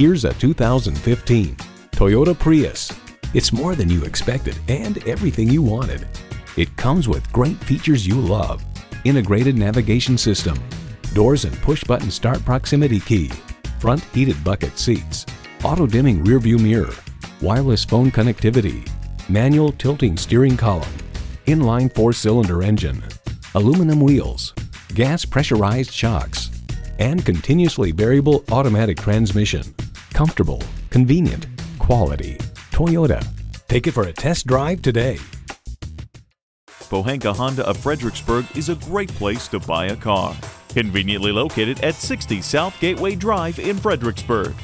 Here's a 2015 Toyota Prius. It's more than you expected and everything you wanted. It comes with great features you love. Integrated navigation system, doors and push-button start proximity key, front heated bucket seats, auto-dimming rearview mirror, wireless phone connectivity, manual tilting steering column, inline four-cylinder engine, aluminum wheels, gas pressurized shocks, and continuously variable automatic transmission. Comfortable, convenient, quality. Toyota. Take it for a test drive today. Pohanka Honda of Fredericksburg is a great place to buy a car. Conveniently located at 60 South Gateway Drive in Fredericksburg.